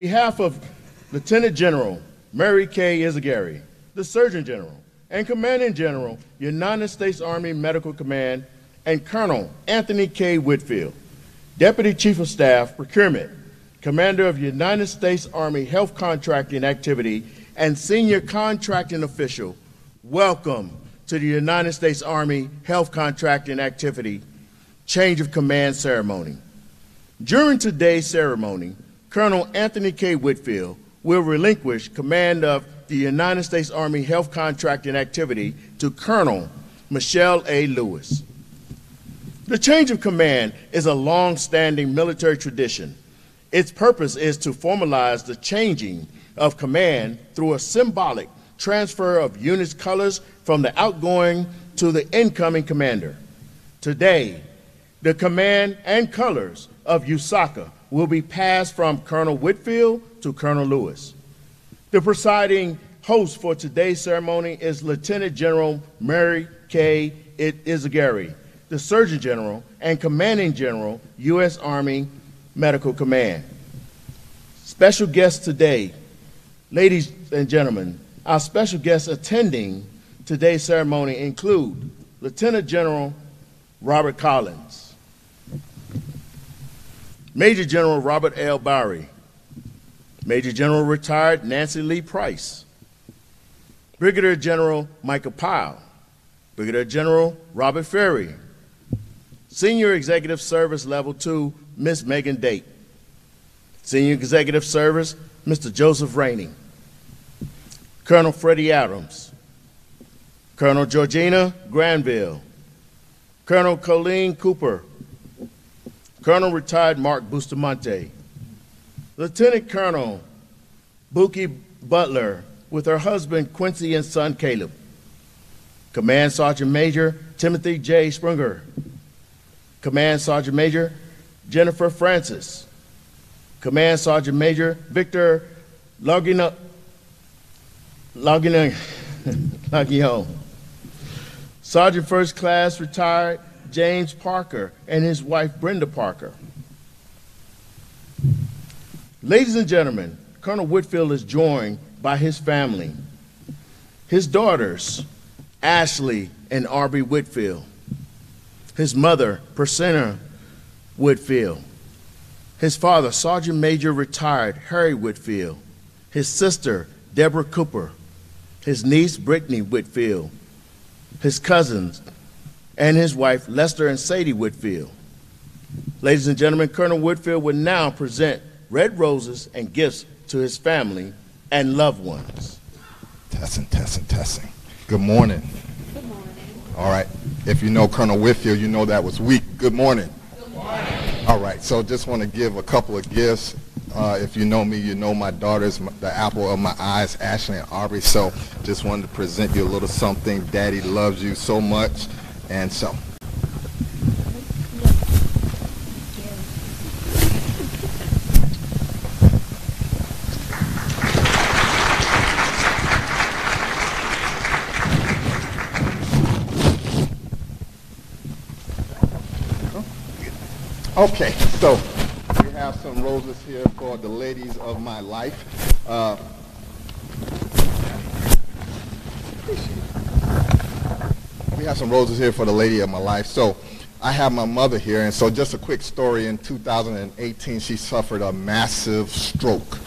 behalf of Lieutenant General Mary K. Izaguirre, the Surgeon General and Commanding General, United States Army Medical Command, and Colonel Anthony K. Whitfield, Deputy Chief of Staff, Procurement, Commander of United States Army Health Contracting Activity, and Senior Contracting Official, welcome to the United States Army Health Contracting Activity Change of Command Ceremony. During today's ceremony, Colonel Anthony K. Whitfield will relinquish command of the United States Army Health Contracting Activity to Colonel Michelle A. Lewis. The change of command is a long standing military tradition. Its purpose is to formalize the changing of command through a symbolic transfer of units' colors from the outgoing to the incoming commander. Today, the command and colors of USACA will be passed from Colonel Whitfield to Colonel Lewis. The presiding host for today's ceremony is Lieutenant General Mary K. Izaguirre, the Surgeon General and Commanding General, U.S. Army Medical Command. Special guests today, ladies and gentlemen, our special guests attending today's ceremony include Lieutenant General Robert Collins, Major General Robert L. Bowery, Major General retired Nancy Lee Price, Brigadier General Michael Pyle, Brigadier General Robert Ferry, Senior Executive Service Level 2, Miss Megan Date, Senior Executive Service, Mr. Joseph Rainey, Colonel Freddie Adams, Colonel Georgina Granville, Colonel Colleen Cooper, Colonel retired Mark Bustamante, Lieutenant Colonel Buki Butler with her husband Quincy and son Caleb, Command Sergeant Major Timothy J. Springer, Command Sergeant Major Jennifer Francis, Command Sergeant Major Victor Logino, Logino, Logio, Sergeant First Class retired James Parker and his wife Brenda Parker. Ladies and gentlemen, Colonel Whitfield is joined by his family, his daughters, Ashley and Aubrey Whitfield, his mother, Percina Whitfield, his father, Sergeant Major retired Harry Whitfield, his sister, Deborah Cooper, his niece, Brittany Whitfield, his cousins, and his wife, Lester and Sadie Whitfield. Ladies and gentlemen, Colonel Whitfield will now present red roses and gifts to his family and loved ones. Testing, testing, testing. Good morning. Good morning. All right. If you know Colonel Whitfield, you know that was weak. Good morning. Good morning. All right. So just want to give a couple of gifts. Uh, if you know me, you know my daughters, the apple of my eyes, Ashley and Aubrey. So just wanted to present you a little something. Daddy loves you so much. And so Okay, so we have some roses here for the ladies of my life. Uh, have some roses here for the lady of my life. So I have my mother here, and so just a quick story. In 2018, she suffered a massive stroke.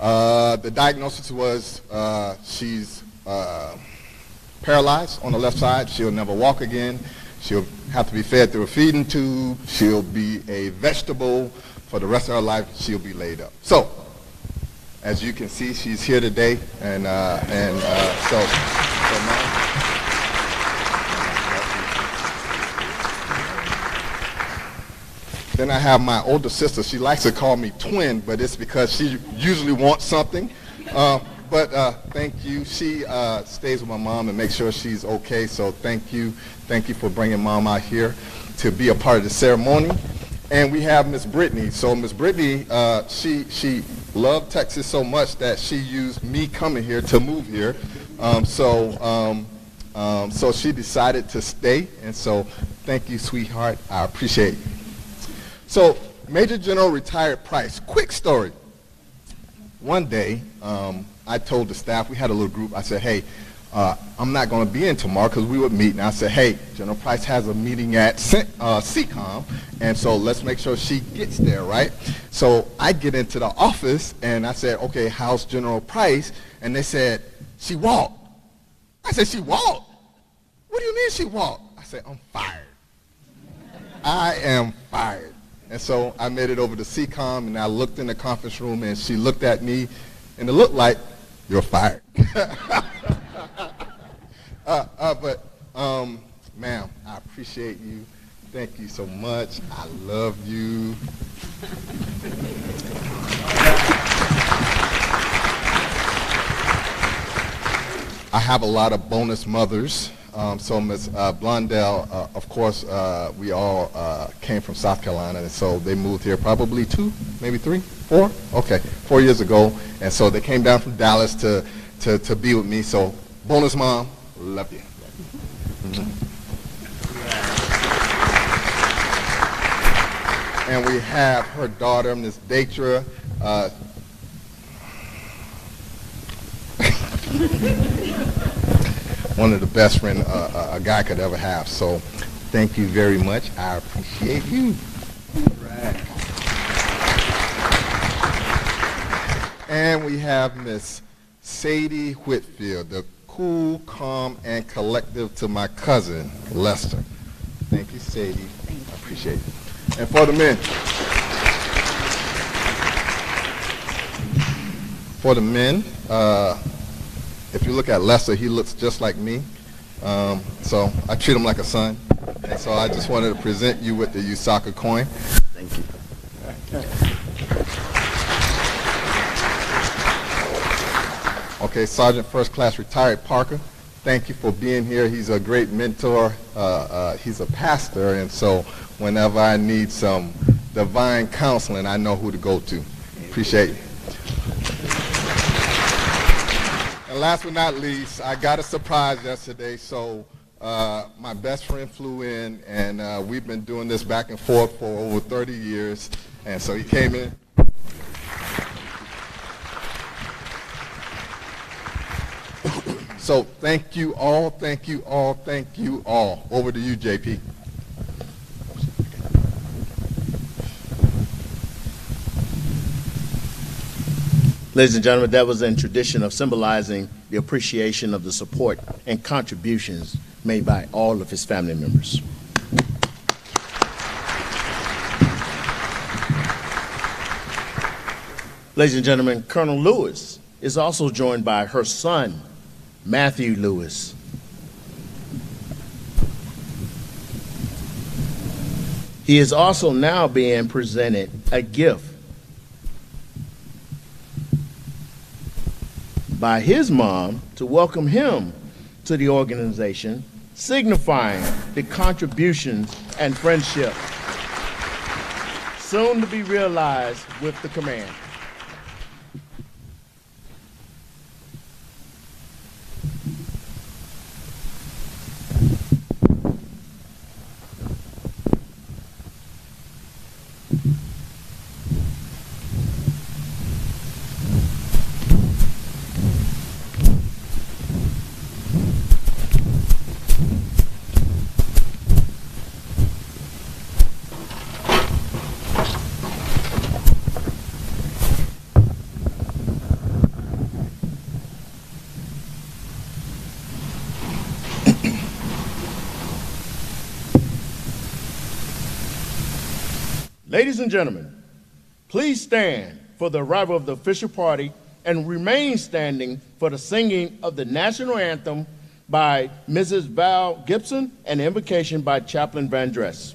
Uh, the diagnosis was uh, she's uh, paralyzed on the left side. She'll never walk again. She'll have to be fed through a feeding tube. She'll be a vegetable for the rest of her life. She'll be laid up. So, as you can see, she's here today, and uh, and uh, so. so Then I have my older sister. She likes to call me twin, but it's because she usually wants something. Uh, but uh, thank you. She uh, stays with my mom and makes sure she's okay. So thank you. Thank you for bringing mom out here to be a part of the ceremony. And we have Miss Brittany. So Miss Brittany, uh, she, she loved Texas so much that she used me coming here to move here. Um, so, um, um, so she decided to stay. And so thank you, sweetheart. I appreciate. So Major General retired Price. Quick story. one day, um, I told the staff, we had a little group, I said, hey, uh, I'm not going to be in tomorrow because we would meet. And I said, hey, General Price has a meeting at uh, CECOM, and so let's make sure she gets there, right? So I get into the office, and I said, okay, how's General Price? And they said, she walked. I said, she walked? What do you mean she walked? I said, I'm fired. I am fired. And so I made it over to CCOM, and I looked in the conference room, and she looked at me, and it looked like, you're fired. Uh, uh, but, um, ma'am, I appreciate you. Thank you so much. I love you. I have a lot of bonus mothers. Um, so Ms. Uh, Blondell, uh, of course, uh, we all uh, came from South Carolina, and so they moved here probably two, maybe three, four? Okay, four years ago. And so they came down from Dallas to, to, to be with me. So bonus mom, Love you. And we have her daughter, Ms. Datra. Uh, one of the best friends uh, a guy could ever have. So thank you very much. I appreciate you. Right. And we have Miss Sadie Whitfield, the cool, calm, and collective to my cousin, Lester. Thank you, Sadie. Thank you. I appreciate it. And for the men. For the men, uh, if you look at Lester, he looks just like me. Um, so I treat him like a son. And so I just wanted to present you with the USACA coin. Thank you. Okay, Sergeant First Class Retired Parker, thank you for being here. He's a great mentor. Uh, uh, he's a pastor, and so whenever I need some divine counseling, I know who to go to. Appreciate it. Last but not least, I got a surprise yesterday, so uh, my best friend flew in, and uh, we've been doing this back and forth for over 30 years, and so he came in. So thank you all, thank you all, thank you all. Over to you, JP. Ladies and gentlemen, that was in tradition of symbolizing the appreciation of the support and contributions made by all of his family members. Ladies and gentlemen, Colonel Lewis is also joined by her son, Matthew Lewis. He is also now being presented a gift by his mom to welcome him to the organization, signifying the contributions and friendship soon to be realized with the command. Ladies and gentlemen, please stand for the arrival of the official party and remain standing for the singing of the national anthem by Mrs. Val Gibson and invocation by Chaplain Van Dress.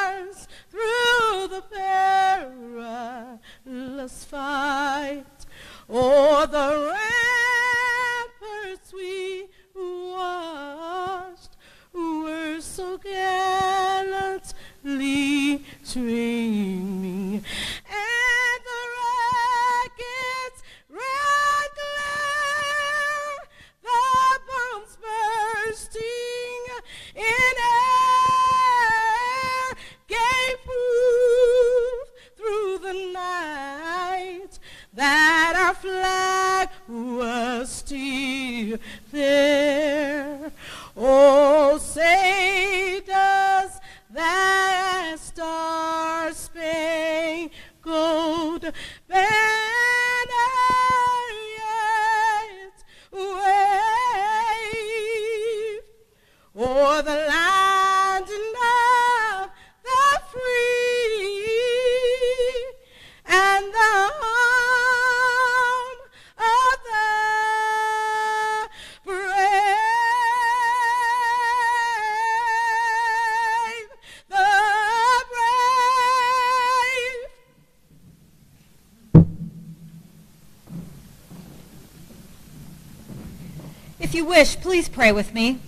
If you wish, please pray with me.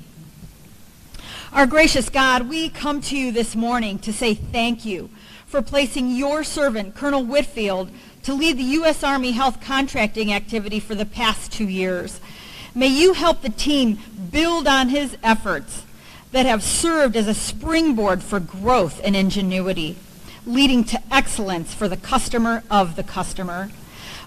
Our gracious God, we come to you this morning to say thank you for placing your servant, Colonel Whitfield, to lead the U.S. Army health contracting activity for the past two years. May you help the team build on his efforts that have served as a springboard for growth and ingenuity, leading to excellence for the customer of the customer.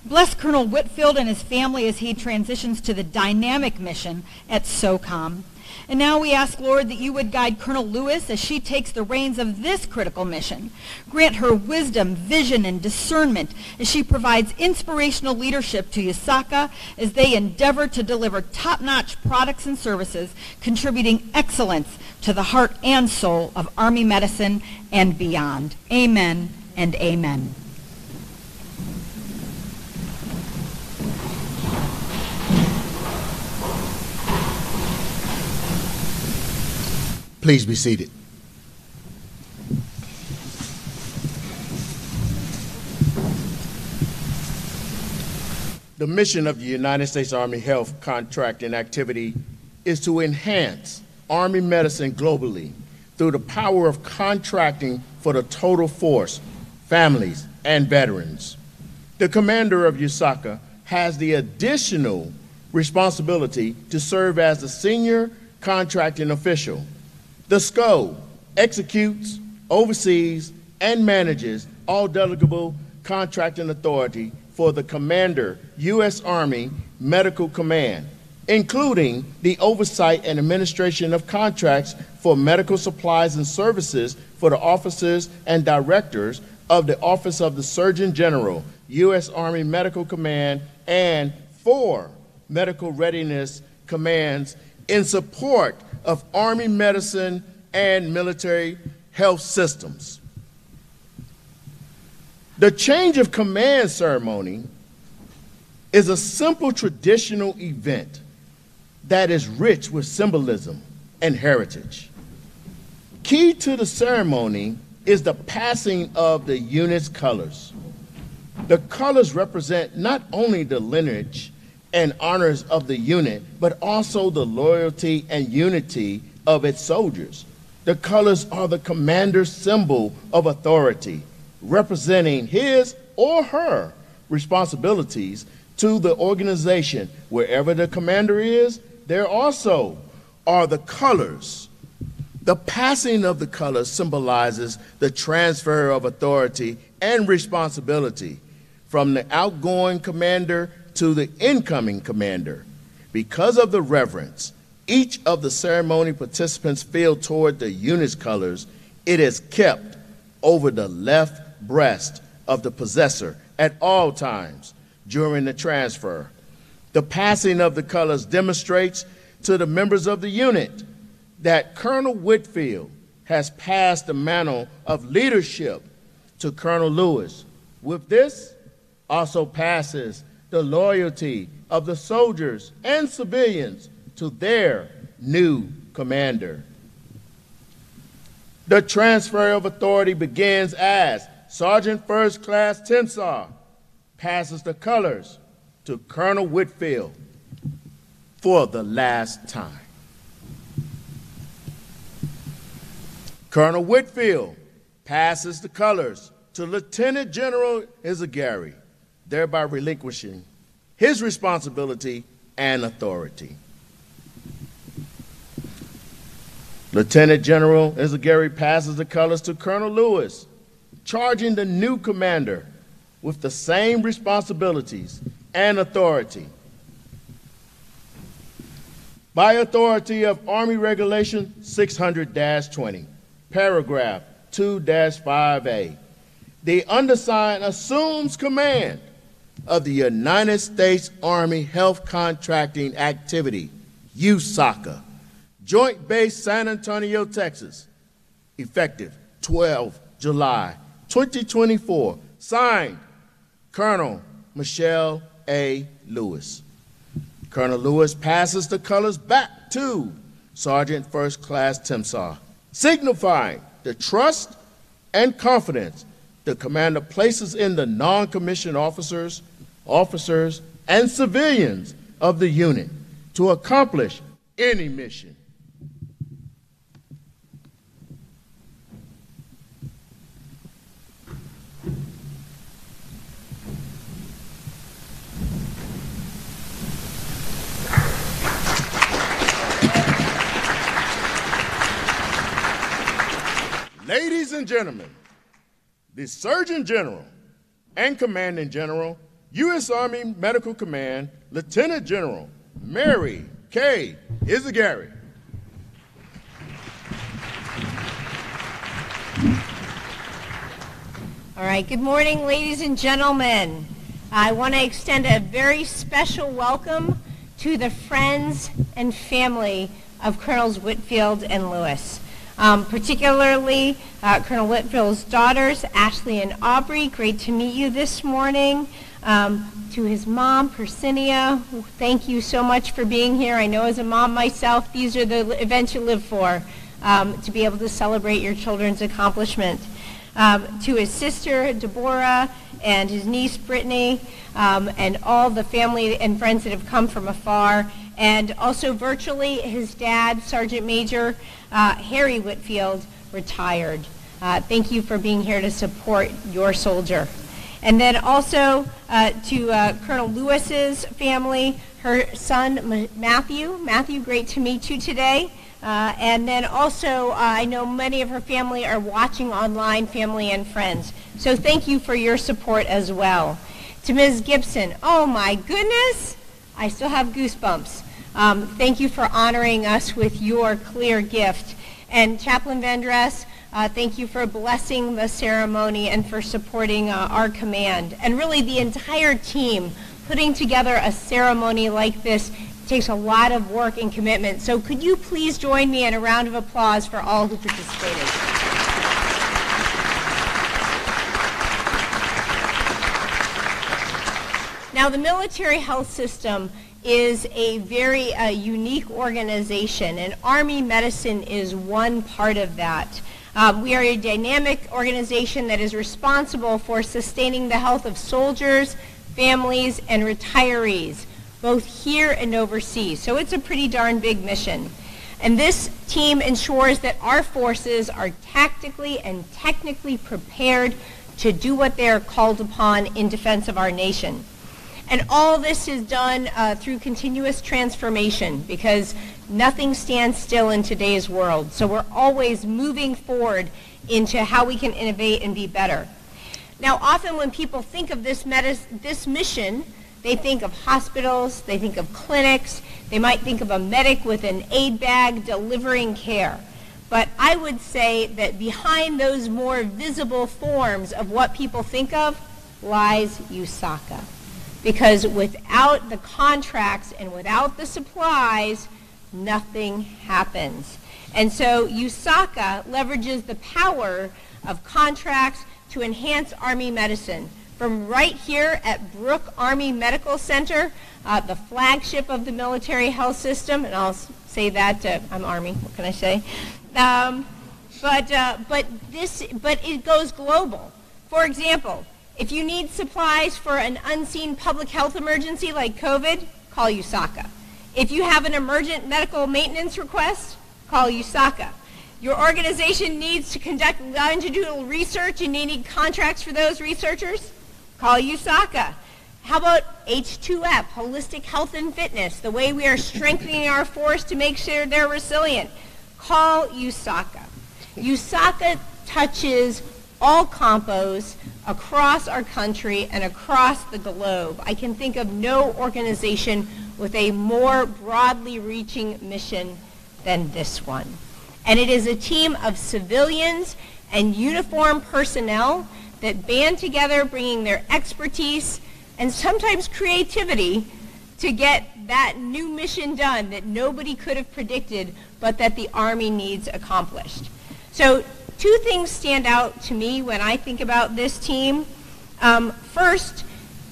Bless Colonel Whitfield and his family as he transitions to the dynamic mission at SOCOM. And now we ask, Lord, that you would guide Colonel Lewis as she takes the reins of this critical mission. Grant her wisdom, vision, and discernment as she provides inspirational leadership to USACA as they endeavor to deliver top-notch products and services, contributing excellence to the heart and soul of Army medicine and beyond. Amen and amen. Please be seated. The mission of the United States Army Health Contracting Activity is to enhance Army medicine globally through the power of contracting for the total force, families, and veterans. The commander of USACA has the additional responsibility to serve as the senior contracting official. The SCO executes, oversees, and manages all delegable contracting authority for the Commander, U.S. Army Medical Command, including the oversight and administration of contracts for medical supplies and services for the officers and directors of the Office of the Surgeon General, U.S. Army Medical Command, and four medical readiness commands in support of Army medicine and military health systems. The change of command ceremony is a simple traditional event that is rich with symbolism and heritage. Key to the ceremony is the passing of the unit's colors. The colors represent not only the lineage and honors of the unit, but also the loyalty and unity of its soldiers. The colors are the commander's symbol of authority, representing his or her responsibilities to the organization. Wherever the commander is, there also are the colors. The passing of the colors symbolizes the transfer of authority and responsibility from the outgoing commander to the incoming commander. Because of the reverence each of the ceremony participants feel toward the unit's colors, it is kept over the left breast of the possessor at all times. during the transfer. The passing of the colors demonstrates to the members of the unit that Colonel Whitfield has passed the mantle of leadership to Colonel Lewis. With this, also passes the loyalty of the soldiers and civilians to their new commander. The transfer of authority begins as Sergeant First Class Timsaw passes the colors to Colonel Whitfield for the last time. Colonel Whitfield passes the colors to Lieutenant General Izaguirre, thereby relinquishing his responsibility and authority. Lieutenant General Izaguirre passes the colors to Colonel Lewis, charging the new commander with the same responsibilities and authority. By authority of Army Regulation 600 20, paragraph 2 5A, the undersigned assumes command of the United States Army Health Contracting Activity, USACA, Joint Base San Antonio, Texas, effective 12 July 2024, signed Colonel Michelle A. Lewis. Colonel Lewis passes the colors back to Sergeant First Class Timsaw, signifying the trust and confidence the commander places in the non-commissioned officers, officers, and civilians of the unit to accomplish any mission. Ladies and gentlemen, the Surgeon General and Commanding General, U.S. Army Medical Command, Lieutenant General Mary K. Izaguirre. All right, good morning, ladies and gentlemen. I want to extend a very special welcome to the friends and family of Colonels Whitfield and Lewis. Um, particularly uh, Colonel Whitfield's daughters, Ashley and Aubrey. Great to meet you this morning. Um, to his mom, Persinia, thank you so much for being here. I know as a mom myself, these are the events you live for, um, to be able to celebrate your children's accomplishment. Um, to his sister, Deborah, and his niece, Brittany, um, and all the family and friends that have come from afar and also virtually his dad, Sergeant Major uh, Harry Whitfield, retired. Uh, thank you for being here to support your soldier. And then also uh, to uh, Colonel Lewis's family, her son Matthew. Matthew, great to meet you today. Uh, and then also, uh, I know many of her family are watching online, family and friends. So thank you for your support as well. To Ms. Gibson, oh my goodness, I still have goosebumps. Um, thank you for honoring us with your clear gift. And Chaplain Vandress, uh, thank you for blessing the ceremony and for supporting uh, our command. And really the entire team putting together a ceremony like this takes a lot of work and commitment. So could you please join me in a round of applause for all who participated. Now, the military health system is a very uh, unique organization, and Army Medicine is one part of that. Um, we are a dynamic organization that is responsible for sustaining the health of soldiers, families, and retirees, both here and overseas. So it's a pretty darn big mission. And this team ensures that our forces are tactically and technically prepared to do what they are called upon in defense of our nation. And all this is done uh, through continuous transformation because nothing stands still in today's world. So we're always moving forward into how we can innovate and be better. Now, often when people think of this, this mission, they think of hospitals, they think of clinics, they might think of a medic with an aid bag delivering care. But I would say that behind those more visible forms of what people think of lies USACA. Because without the contracts and without the supplies, nothing happens. And so USACA leverages the power of contracts to enhance Army medicine. From right here at Brooke Army Medical Center, uh, the flagship of the military health system, and I'll say that, uh, I'm Army, what can I say? Um, but, uh, but, this, but it goes global. For example, if you need supplies for an unseen public health emergency like COVID, call USACA. If you have an emergent medical maintenance request, call USACA. Your organization needs to conduct longitudinal research and you need contracts for those researchers, call USACA. How about H2F, Holistic Health and Fitness, the way we are strengthening our force to make sure they're resilient? Call USACA. USACA touches all compos across our country and across the globe. I can think of no organization with a more broadly reaching mission than this one. And it is a team of civilians and uniformed personnel that band together bringing their expertise and sometimes creativity to get that new mission done that nobody could have predicted but that the Army needs accomplished. So two things stand out to me when I think about this team. Um, first,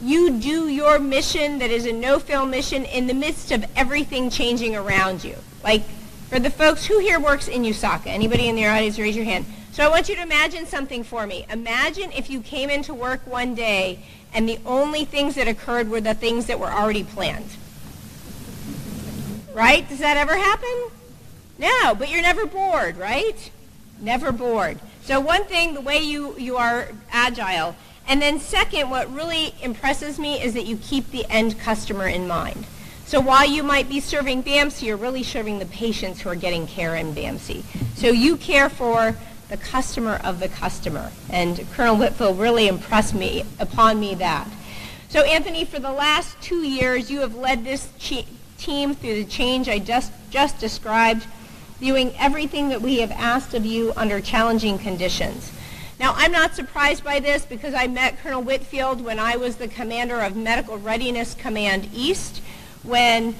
you do your mission that is a no-fail mission in the midst of everything changing around you. Like for the folks who here works in USACA, anybody in the audience raise your hand. So I want you to imagine something for me. Imagine if you came into work one day and the only things that occurred were the things that were already planned. Right? Does that ever happen? No, but you're never bored, right? Never bored. So one thing, the way you, you are agile. And then second, what really impresses me is that you keep the end customer in mind. So while you might be serving BAMC, you're really serving the patients who are getting care in BAMC. So you care for the customer of the customer. And Colonel Whitfield really impressed me upon me that. So Anthony, for the last two years, you have led this team through the change I just, just described doing everything that we have asked of you under challenging conditions. Now, I'm not surprised by this because I met Colonel Whitfield when I was the commander of Medical Readiness Command East when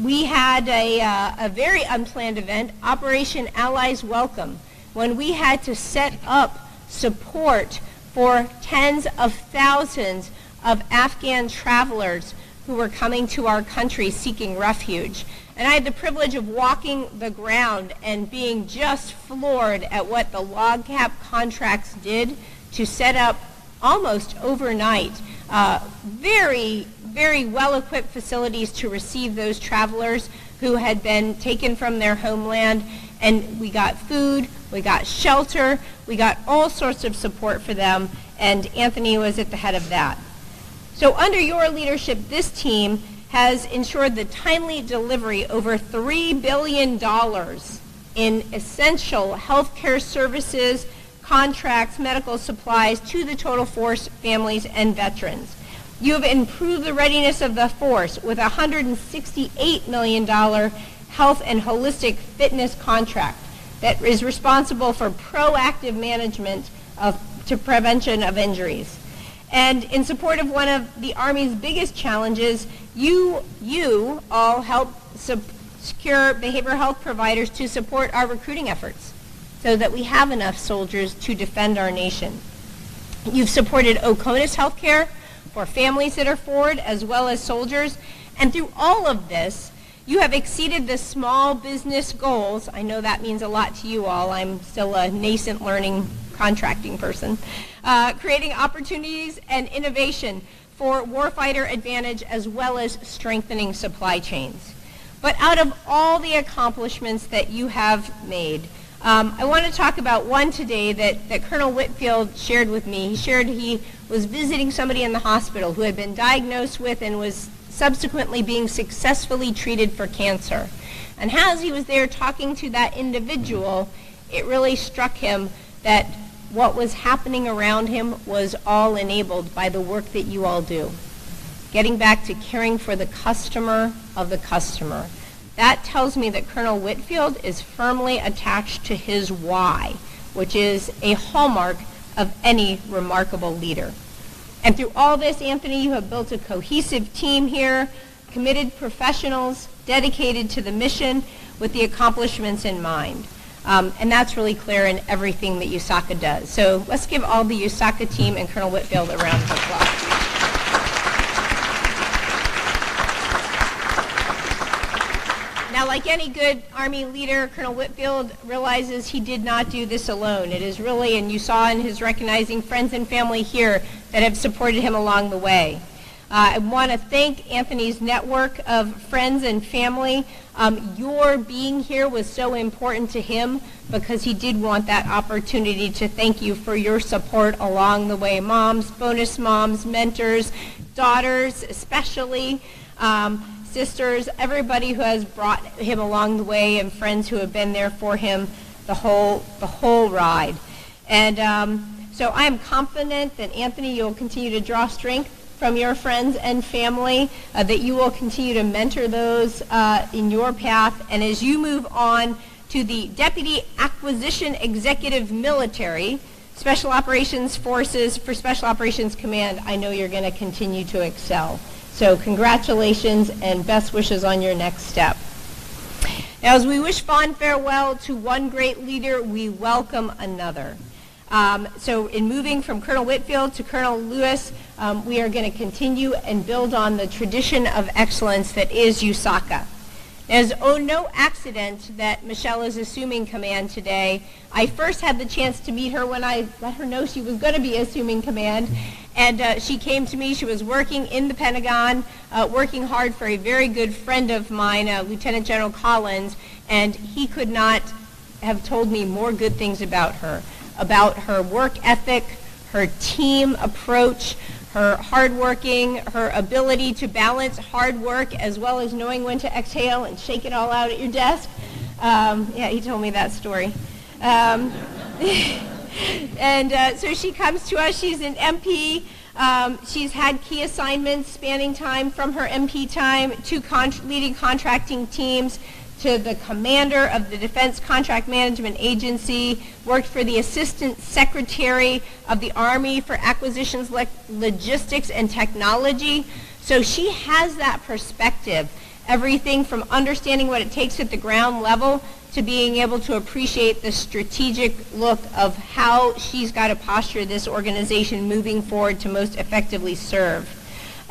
we had a, uh, a very unplanned event, Operation Allies Welcome, when we had to set up support for tens of thousands of Afghan travelers who were coming to our country seeking refuge. And I had the privilege of walking the ground and being just floored at what the LOGCAP contracts did to set up almost overnight uh, very, very well-equipped facilities to receive those travelers who had been taken from their homeland. And we got food, we got shelter, we got all sorts of support for them, and Anthony was at the head of that. So under your leadership, this team has ensured the timely delivery over $3 billion in essential healthcare services, contracts, medical supplies to the total force families and veterans. You have improved the readiness of the force with a $168 million health and holistic fitness contract that is responsible for proactive management of, to prevention of injuries. And in support of one of the Army's biggest challenges, you, you all help secure behavioral health providers to support our recruiting efforts so that we have enough soldiers to defend our nation. You've supported Oconus Healthcare for families that are forward as well as soldiers. And through all of this, you have exceeded the small business goals. I know that means a lot to you all. I'm still a nascent learning contracting person. Uh, creating opportunities and innovation for warfighter advantage as well as strengthening supply chains. But out of all the accomplishments that you have made, um, I want to talk about one today that, that Colonel Whitfield shared with me. He shared he was visiting somebody in the hospital who had been diagnosed with and was subsequently being successfully treated for cancer. And as he was there talking to that individual, it really struck him that what was happening around him was all enabled by the work that you all do. Getting back to caring for the customer of the customer. That tells me that Colonel Whitfield is firmly attached to his why, which is a hallmark of any remarkable leader. And through all this, Anthony, you have built a cohesive team here, committed professionals dedicated to the mission with the accomplishments in mind. Um, and that's really clear in everything that USACA does. So let's give all the USACA team and Colonel Whitfield a round of applause. Now, like any good Army leader, Colonel Whitfield realizes he did not do this alone. It is really, and you saw in his recognizing friends and family here that have supported him along the way. Uh, I want to thank Anthony's network of friends and family. Um, your being here was so important to him because he did want that opportunity to thank you for your support along the way. Moms, bonus moms, mentors, daughters especially. Um, sisters, everybody who has brought him along the way, and friends who have been there for him the whole the whole ride. And um, so I am confident that Anthony, you'll continue to draw strength from your friends and family, uh, that you will continue to mentor those uh, in your path, and as you move on to the Deputy Acquisition Executive Military. Special Operations Forces for Special Operations Command, I know you're going to continue to excel. So congratulations and best wishes on your next step. Now, as we wish fond farewell to one great leader, we welcome another. Um, so in moving from Colonel Whitfield to Colonel Lewis, um, we are going to continue and build on the tradition of excellence that is USACA. It is oh no accident that Michelle is assuming command today. I first had the chance to meet her when I let her know she was going to be assuming command. And uh, she came to me. She was working in the Pentagon, uh, working hard for a very good friend of mine, uh, Lieutenant General Collins. And he could not have told me more good things about her, about her work ethic, her team approach, her hardworking, her ability to balance hard work as well as knowing when to exhale and shake it all out at your desk. Um, yeah, he told me that story. Um, and uh, so she comes to us. She's an MP. Um, she's had key assignments spanning time from her MP time to con- leading contracting teams to the commander of the Defense Contract Management Agency, worked for the Assistant Secretary of the Army for Acquisitions, Le- Logistics, and Technology. So she has that perspective, everything from understanding what it takes at the ground level to being able to appreciate the strategic look of how she's got to posture this organization moving forward to most effectively serve.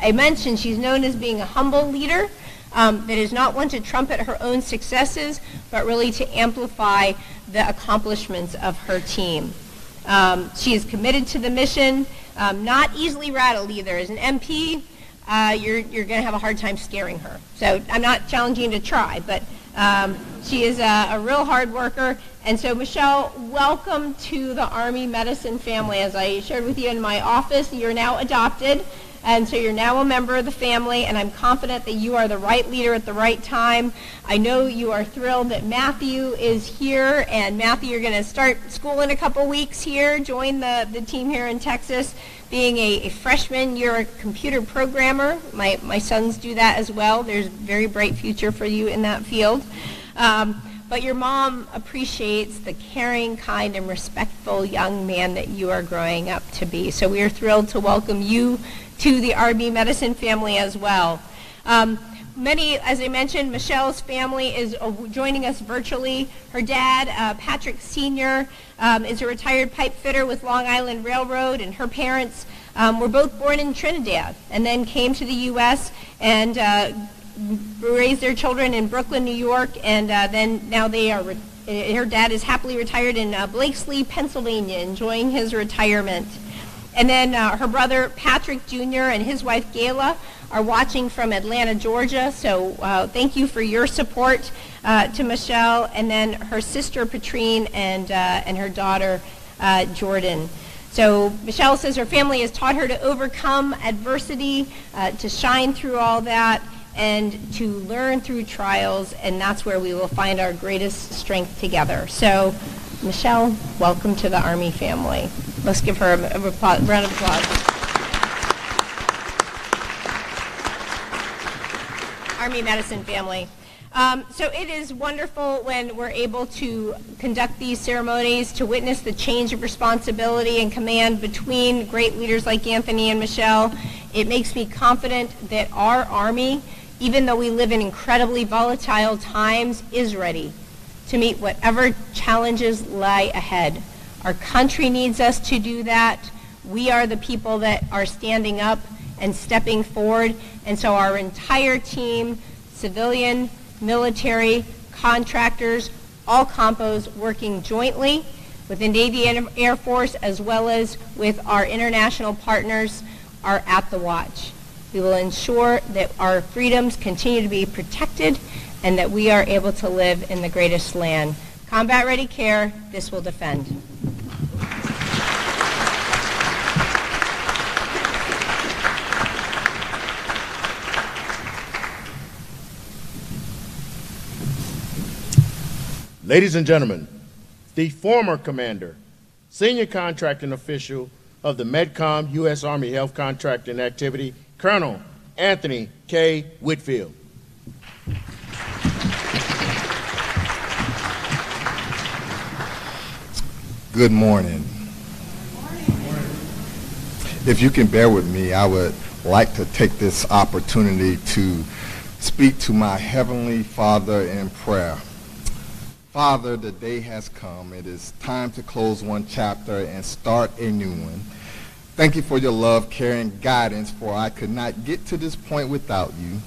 I mentioned she's known as being a humble leader um, that is not one to trumpet her own successes, but really to amplify the accomplishments of her team. Um, she is committed to the mission, um, not easily rattled either. As an MP, uh, you're, you're going to have a hard time scaring her. So I'm not challenging you to try, but um, she is a, a, real hard worker. And so, Michelle, welcome to the Army Medicine family. As I shared with you in my office, you're now adopted. And so you're now a member of the family, and I'm confident that you are the right leader at the right time. I know you are thrilled that Matthew is here, and Matthew, you're going to start school in a couple weeks here, join the, the team here in Texas. Being a, a freshman, you're a computer programmer. My, my sons do that as well. There's a very bright future for you in that field. Um, but your mom appreciates the caring, kind, and respectful young man that you are growing up to be. So we are thrilled to welcome you to the Army Medicine family as well. Um, many, as I mentioned, Michelle's family is joining us virtually. Her dad, uh, Patrick Sr., um, is a retired pipe fitter with Long Island Railroad, and her parents um, were both born in Trinidad and then came to the U.S. and uh, raised their children in Brooklyn, New York, and uh, then now they are. Re- her dad is happily retired in uh, Blakeslee, Pennsylvania, enjoying his retirement. And then uh, her brother Patrick Jr. and his wife Gayla are watching from Atlanta, Georgia. So uh, thank you for your support uh, to Michelle. And then her sister Patrine and, uh, and her daughter uh, Jordan. So Michelle says her family has taught her to overcome adversity, uh, to shine through all that, and to learn through trials. And that's where we will find our greatest strength together. So Michelle, welcome to the Army family. Let's give her a, a round of applause. Army Medicine family. Um, so it is wonderful when we're able to conduct these ceremonies, to witness the change of responsibility and command between great leaders like Anthony and Michelle. It makes me confident that our Army, even though we live in incredibly volatile times, is ready to meet whatever challenges lie ahead. Our country needs us to do that. We are the people that are standing up and stepping forward. And so our entire team, civilian, military, contractors, all compos working jointly with the Navy and Air Force as well as with our international partners are at the watch. We will ensure that our freedoms continue to be protected and that we are able to live in the greatest land. Combat ready care, this will defend. Ladies and gentlemen, the former commander, senior contracting official of the MedCom U.S. Army Health Contracting Activity, Colonel Anthony K. Whitfield. Good morning. If you can bear with me, I would like to take this opportunity to speak to my Heavenly Father in prayer. Father, the day has come. It is time to close one chapter and start a new one. Thank you for your love, care, and guidance, for I could not get to this point without you.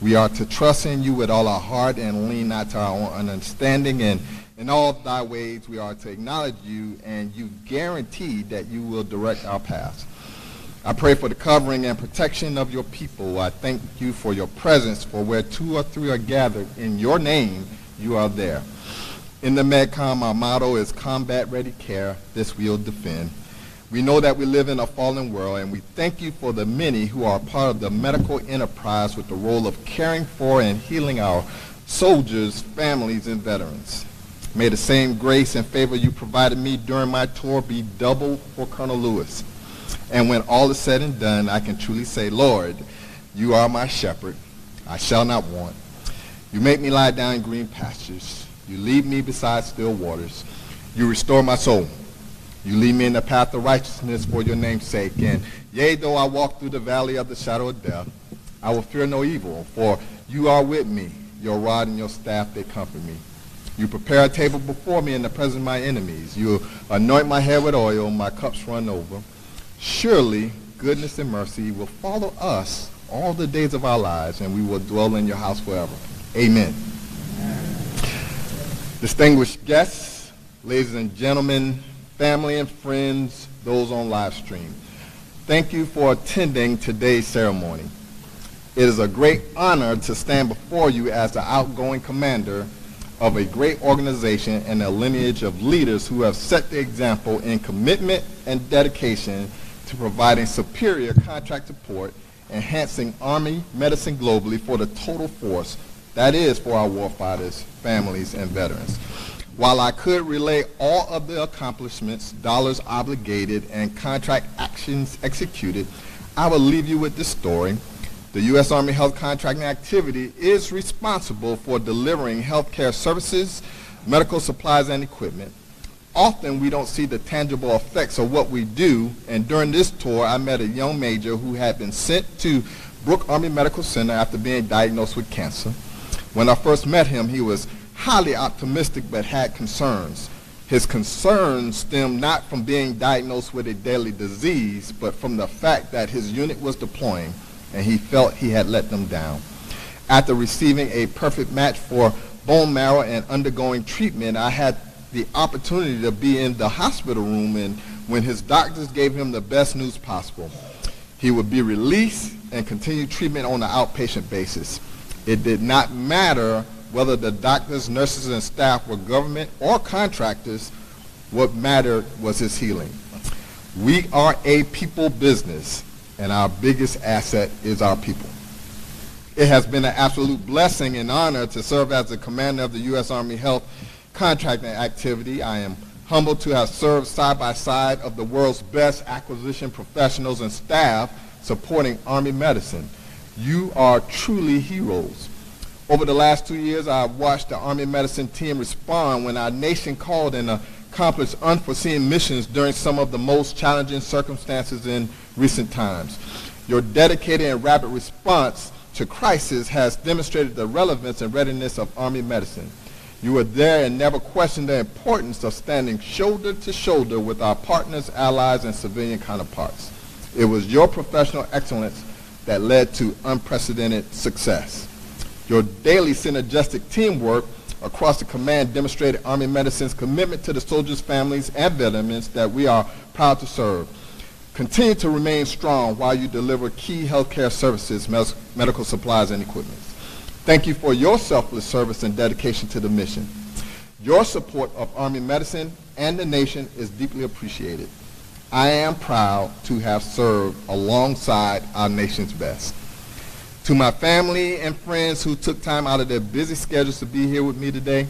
We are to trust in you with all our heart and lean not to our own understanding. And in all thy ways, we are to acknowledge you, and you guarantee that you will direct our paths. I pray for the covering and protection of your people. I thank you for your presence, for where two or three are gathered in your name, you are there. In the MedCom, our motto is combat ready care, this we'll defend. We know that we live in a fallen world, and we thank you for the many who are part of the medical enterprise with the role of caring for and healing our soldiers, families, and veterans. May the same grace and favor you provided me during my tour be double for Colonel Lewis. And when all is said and done, I can truly say, Lord, you are my shepherd. I shall not want. You make me lie down in green pastures. You lead me beside still waters. You restore my soul. You lead me in the path of righteousness for your name's sake. And yea, though I walk through the valley of the shadow of death, I will fear no evil, for you are with me. Your rod and your staff, they comfort me. You prepare a table before me in the presence of my enemies. You anoint my head with oil, my cups run over. Surely goodness and mercy will follow us all the days of our lives, and we will dwell in your house forever. Amen. Distinguished guests, ladies and gentlemen, family and friends, those on live stream, thank you for attending today's ceremony. It is a great honor to stand before you as the outgoing commander of a great organization and a lineage of leaders who have set the example in commitment and dedication to providing superior contract support, enhancing Army medicine globally for the total force that is for our warfighters, families, and veterans. While I could relay all of the accomplishments, dollars obligated, and contract actions executed, I will leave you with this story. The U.S. Army Health Contracting Activity is responsible for delivering healthcare services, medical supplies, and equipment. Often we don't see the tangible effects of what we do, and during this tour I met a young major who had been sent to Brooke Army Medical Center after being diagnosed with cancer. When I first met him, he was highly optimistic but had concerns. His concerns stemmed not from being diagnosed with a deadly disease, but from the fact that his unit was deploying and he felt he had let them down. After receiving a perfect match for bone marrow and undergoing treatment, I had the opportunity to be in the hospital room and when his doctors gave him the best news possible. He would be released and continue treatment on an outpatient basis. It did not matter whether the doctors, nurses, and staff were government or contractors. What mattered was his healing. We are a people business, and our biggest asset is our people. It has been an absolute blessing and honor to serve as the commander of the U.S. Army Health Contracting Activity. I am humbled to have served side by side of the world's best acquisition professionals and staff supporting Army medicine. You are truly heroes. Over the last two years, I've watched the Army Medicine team respond when our nation called and accomplished unforeseen missions during some of the most challenging circumstances in recent times. Your dedicated and rapid response to crisis has demonstrated the relevance and readiness of Army medicine. You were there and never questioned the importance of standing shoulder to shoulder with our partners, allies, and civilian counterparts. It was your professional excellence that led to unprecedented success. Your daily synergistic teamwork across the command demonstrated Army Medicine's commitment to the soldiers' families and veterans that we are proud to serve. Continue to remain strong while you deliver key healthcare services, medical supplies, and equipment. Thank you for your selfless service and dedication to the mission. Your support of Army Medicine and the nation is deeply appreciated. I am proud to have served alongside our nation's best. To my family and friends who took time out of their busy schedules to be here with me today,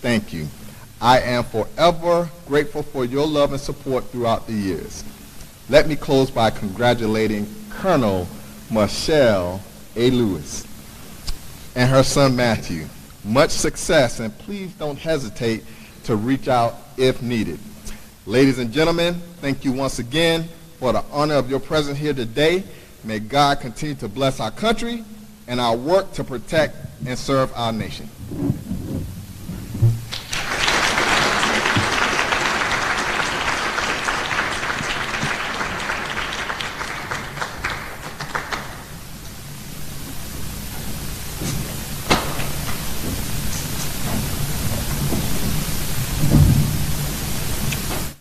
thank you. I am forever grateful for your love and support throughout the years. Let me close by congratulating Colonel Michelle A. Lewis and her son Matthew. Much success, and please don't hesitate to reach out if needed. Ladies and gentlemen, thank you once again for the honor of your presence here today. May God continue to bless our country and our work to protect and serve our nation.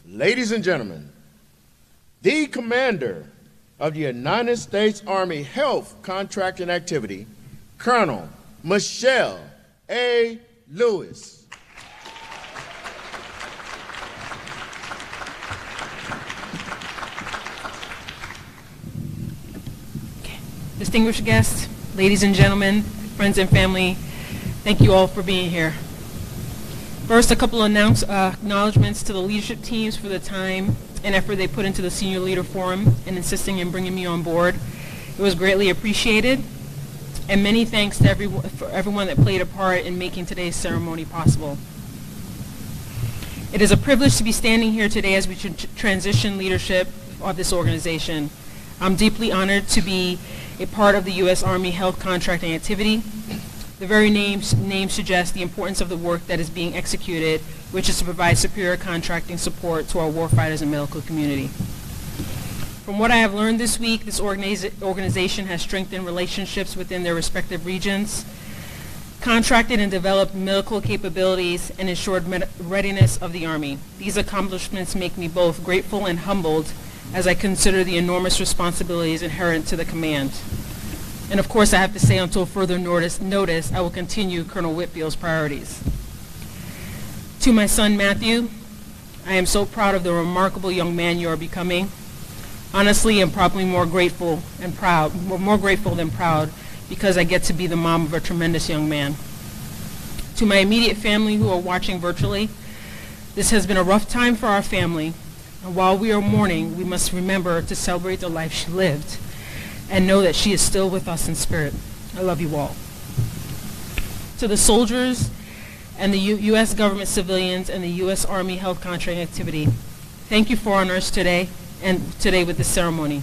Ladies and gentlemen, the commander of the United States Army Health Contracting Activity, Colonel Michelle A. Lewis. Distinguished guests, ladies and gentlemen, friends and family, thank you all for being here. First, a couple of announce, uh, acknowledgments to the leadership teams for the time and effort they put into the Senior Leader Forum and insisting in bringing me on board. It was greatly appreciated. And many thanks to everyone, for everyone that played a part in making today's ceremony possible. It is a privilege to be standing here today as we tr- transition leadership of this organization. I'm deeply honored to be a part of the U.S. Army Health Contracting Activity. The very name, name suggests the importance of the work that is being executed which is to provide superior contracting support to our warfighters and medical community. From what I have learned this week, this organiza- organization has strengthened relationships within their respective regions, contracted and developed medical capabilities, and ensured readiness of the Army. These accomplishments make me both grateful and humbled as I consider the enormous responsibilities inherent to the command. And of course, I have to say, until further notice, notice I will continue Colonel Whitfield's priorities. To my son Matthew, I am so proud of the remarkable young man you are becoming. Honestly, I'm probably more grateful and proud, more grateful than proud, because I get to be the mom of a tremendous young man. To my immediate family who are watching virtually, this has been a rough time for our family. And while we are mourning, we must remember to celebrate the life she lived and know that she is still with us in spirit. I love you all. To the soldiers and the U- U.S. government civilians and the U.S. Army health contracting activity. Thank you for honoring us today and today with this ceremony.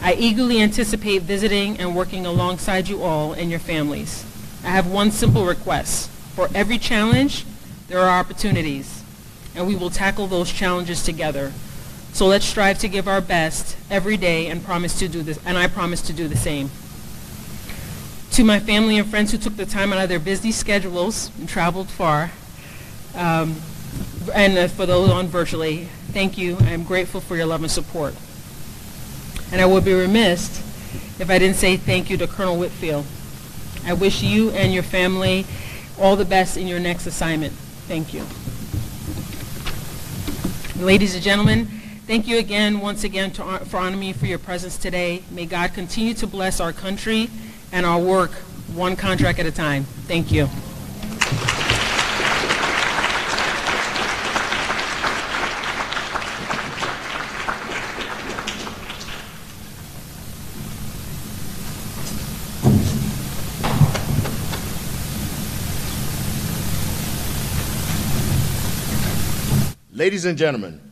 I eagerly anticipate visiting and working alongside you all and your families. I have one simple request. For every challenge, there are opportunities, and we will tackle those challenges together. So let's strive to give our best every day and promise to do this, and I promise to do the same. To my family and friends who took the time out of their busy schedules and traveled far, um, and uh, for those on virtually, thank you. I am grateful for your love and support. And I would be remiss if I didn't say thank you to Colonel Whitfield. I wish you and your family all the best in your next assignment. Thank you. Ladies and gentlemen, Thank you again, once again, to, for honoring me for your presence today. May God continue to bless our country and our work one contract at a time. Thank you. Ladies and gentlemen,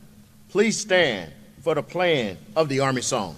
please stand for the playing of the Army song.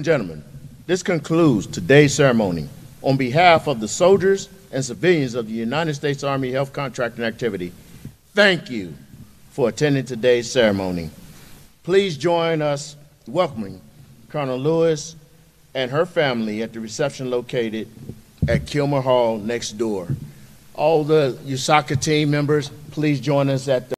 And gentlemen, this concludes today's ceremony. On behalf of the soldiers and civilians of the United States Army Health Contracting Activity, thank you for attending today's ceremony. Please join us welcoming Colonel Lewis and her family at the reception located at Kilmer Hall next door. All the USACA team members, please join us at the